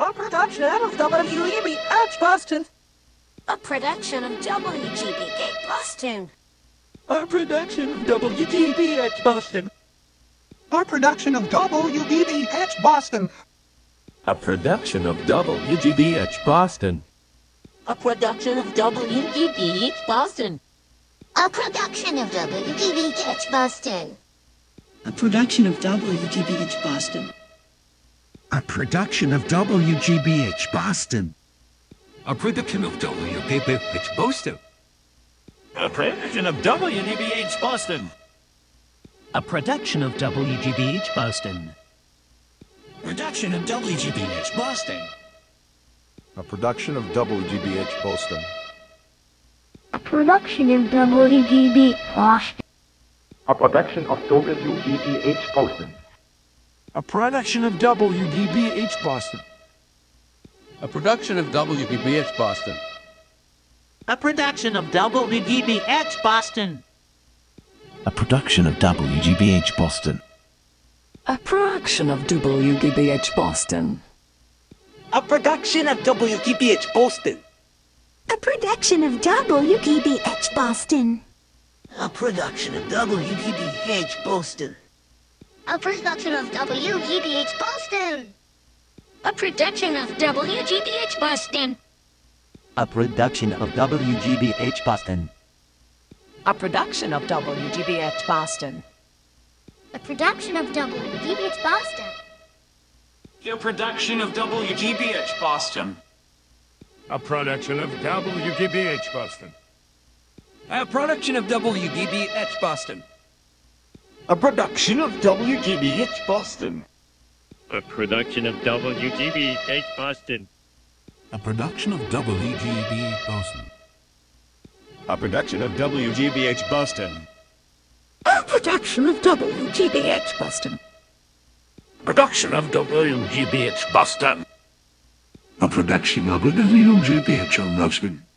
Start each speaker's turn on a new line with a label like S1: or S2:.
S1: A production of WEB at Boston.
S2: A production of WGBH Boston.
S1: A production of WGBH Boston.
S3: A production of WGBH Boston.
S4: A production of WGBH Boston.
S2: A production of WGBH Boston.
S5: A production of WGBH Boston.
S6: A production of WGBH Boston.
S7: A production of WGBH Boston.
S8: A production of WGBH Boston.
S9: A production of WGBH Boston.
S10: A production of WGBH Boston.
S11: Production of WGBH Boston.
S12: A production of WGBH Boston.
S13: A production of WGBH Boston.
S14: A production of WGBH Boston
S15: a production of WGBH Boston.
S16: A production of WGBH Boston.
S17: A production of WGBH Boston.
S18: A production of WGBH Boston.
S19: A production of WGBH Boston.
S1: A production of WGBH Boston.
S5: A production of WGBH Boston.
S2: A production of WGBH Boston.
S5: A production of WGBH Boston.
S2: A production of WGBH Boston.
S20: A production of WGBH Boston.
S19: A production of WGBH Boston.
S5: A production of WGBH Boston.
S9: A production of WGBH Boston.
S8: A production of WGBH Boston.
S16: A production of WGBH Boston.
S9: A production of WGBH Boston.
S6: A production of WGBH Boston.
S8: A production of WGB Boston.
S9: A production of WGBH Boston.
S2: A production of WGBH Boston.
S9: Production of WGBH Boston.
S8: A production of WGBH Boston.